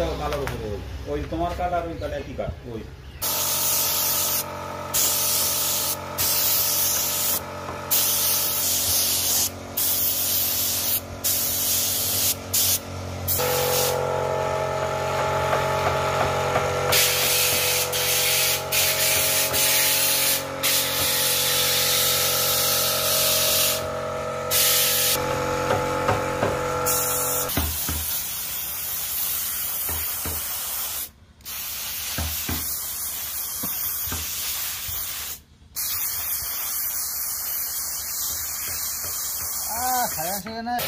ওই করে ওই তোমার কাঠ আর ওই কাঠ একই কাঠ ওই। seçmesine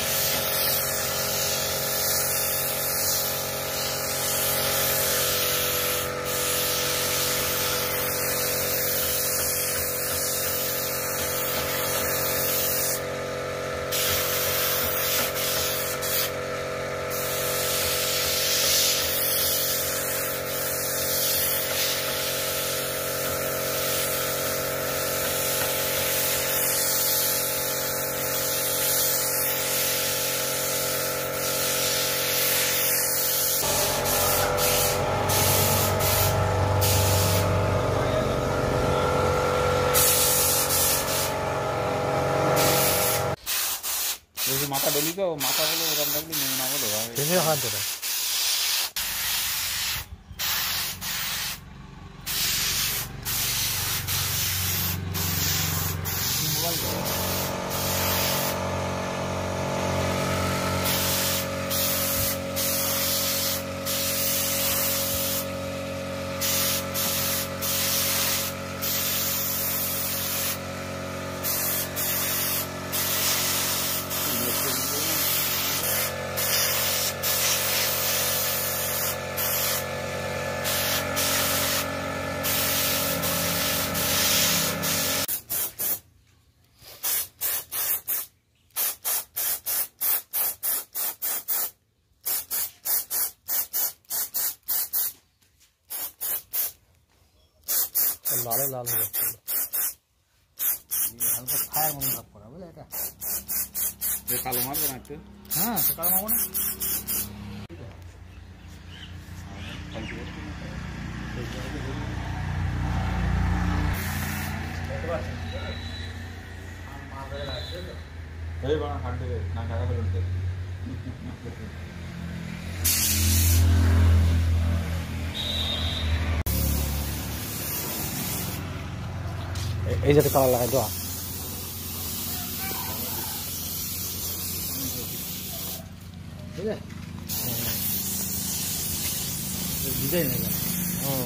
මට බෙලික මට බෙලික උරන් දැක්ලි මේ නවල. කෙසේ හන්දට? থাকলে নিয়ে না বলে ভাই Sini kan tuh. লালে লাল হয়ে যাচ্ছে হালকা ফায়ার মনে ভাব করা বুঝলে এটা যে কালো মারবে না একটু হ্যাঁ সকাল মামো না এই বাড়া এই যাতে কালার লাগাই দেওয়া বুঝলে ডিজাইন হুম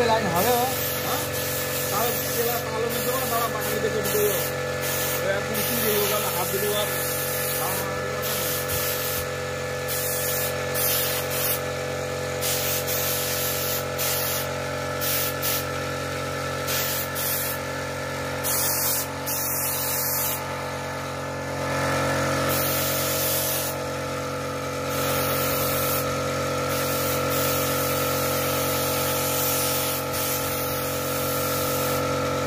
itu lain hal ya kalau kalau kalau makan itu dulu. Ya fungsi juga kan habis luar.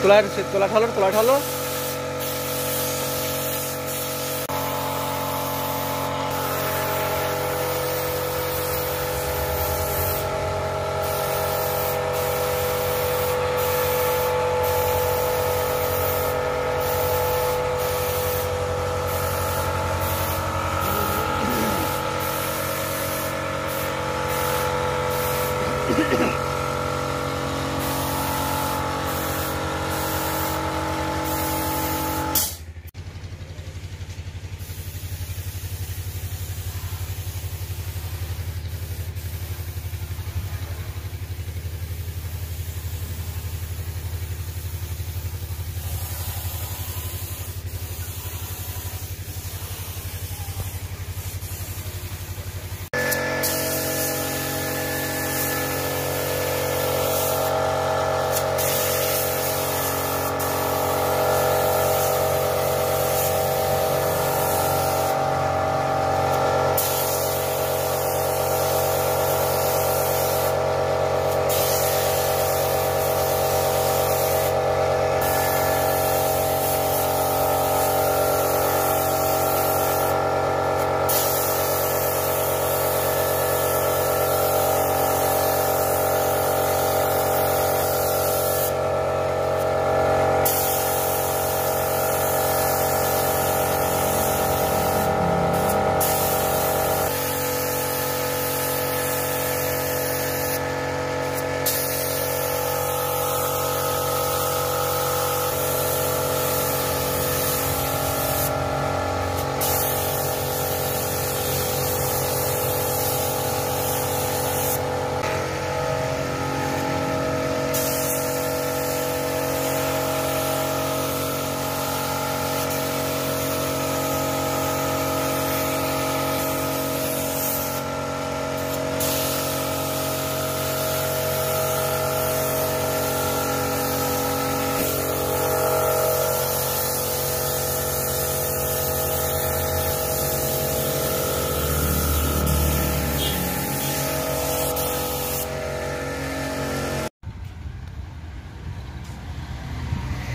তোলা তোলা ঠালো তোলা ঠালো